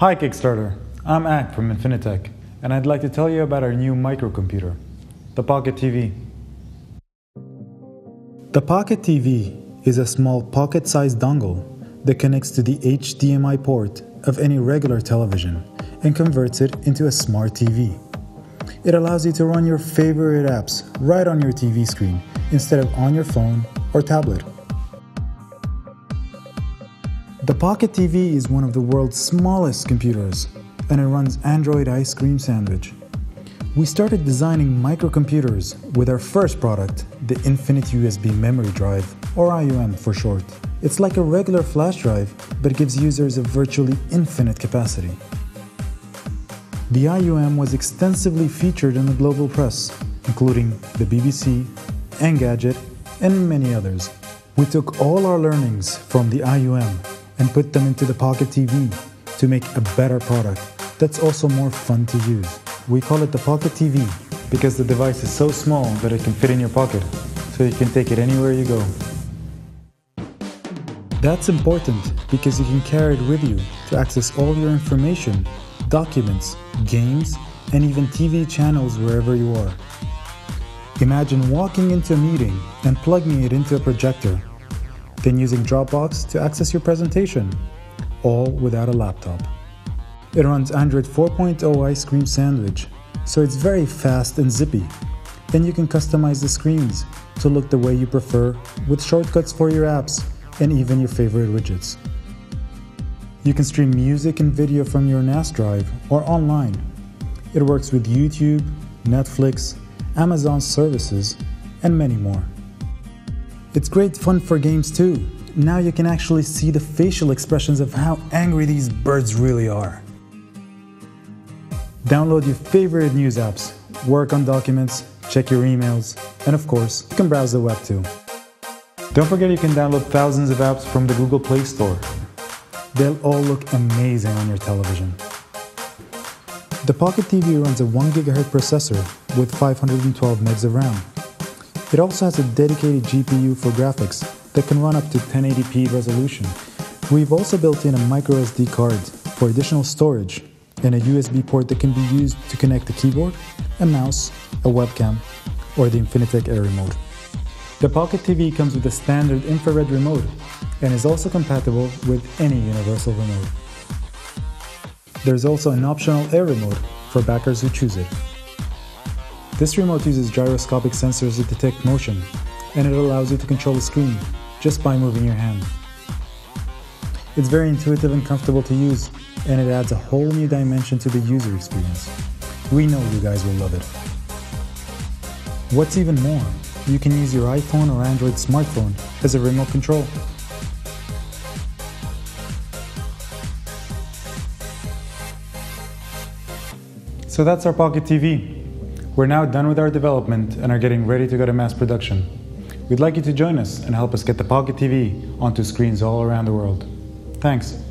Hi Kickstarter, I'm Ak from Infinitec, and I'd like to tell you about our new microcomputer, the Pocket TV. The Pocket TV is a small pocket-sized dongle that connects to the HDMI port of any regular television and converts it into a smart TV. It allows you to run your favorite apps right on your TV screen instead of on your phone or tablet. The Pocket TV is one of the world's smallest computers, and it runs Android Ice Cream Sandwich. We started designing microcomputers with our first product, the Infinite USB Memory Drive, or IUM for short. It's like a regular flash drive, but gives users a virtually infinite capacity. The IUM was extensively featured in the global press, including the BBC, Engadget, and many others. We took all our learnings from the IUM and put them into the Pocket TV to make a better product that's also more fun to use. We call it the Pocket TV because the device is so small that it can fit in your pocket, so you can take it anywhere you go. That's important because you can carry it with you to access all your information, documents, games, and even TV channels wherever you are. Imagine walking into a meeting and plugging it into a projector then using Dropbox to access your presentation, all without a laptop. It runs Android 4.0 Ice Cream Sandwich, so it's very fast and zippy. Then you can customize the screens to look the way you prefer with shortcuts for your apps and even your favorite widgets. You can stream music and video from your NAS drive or online. It works with YouTube, Netflix, Amazon services, and many more. It's great fun for games too. Now you can actually see the facial expressions of how angry these birds really are. Download your favorite news apps, work on documents, check your emails, and of course, you can browse the web too. Don't forget you can download thousands of apps from the Google Play Store. They'll all look amazing on your television. The Pocket TV runs a 1 GHz processor with 512 megs of RAM it also has a dedicated GPU for graphics that can run up to 1080p resolution. We've also built in a microSD card for additional storage and a USB port that can be used to connect a keyboard, a mouse, a webcam, or the Infinitec Air Remote. The Pocket TV comes with a standard infrared remote and is also compatible with any universal remote. There's also an optional air remote for backers who choose it. This remote uses gyroscopic sensors to detect motion, and it allows you to control the screen just by moving your hand. It's very intuitive and comfortable to use, and it adds a whole new dimension to the user experience. We know you guys will love it. What's even more, you can use your iPhone or Android smartphone as a remote control. So that's our Pocket TV. We're now done with our development and are getting ready to go to mass production. We'd like you to join us and help us get the Pocket TV onto screens all around the world. Thanks.